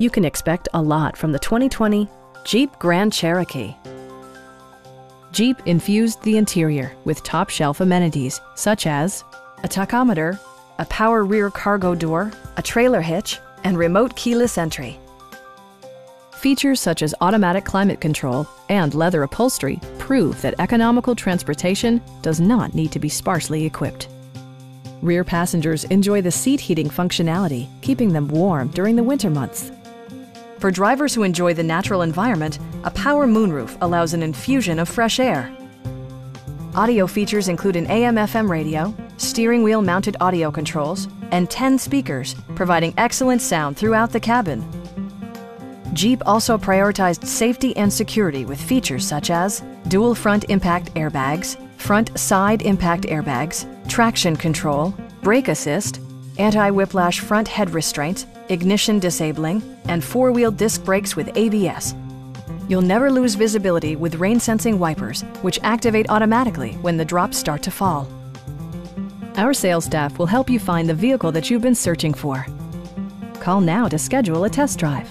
You can expect a lot from the 2020 Jeep Grand Cherokee. Jeep infused the interior with top shelf amenities such as a tachometer, a power rear cargo door, a trailer hitch, and remote keyless entry. Features such as automatic climate control and leather upholstery prove that economical transportation does not need to be sparsely equipped. Rear passengers enjoy the seat heating functionality, keeping them warm during the winter months. For drivers who enjoy the natural environment, a power moonroof allows an infusion of fresh air. Audio features include an AM-FM radio, steering wheel mounted audio controls, and 10 speakers, providing excellent sound throughout the cabin. Jeep also prioritized safety and security with features such as dual front impact airbags, front side impact airbags, traction control, brake assist, anti-whiplash front head restraints, ignition disabling, and four-wheel disc brakes with ABS. You'll never lose visibility with rain-sensing wipers, which activate automatically when the drops start to fall. Our sales staff will help you find the vehicle that you've been searching for. Call now to schedule a test drive.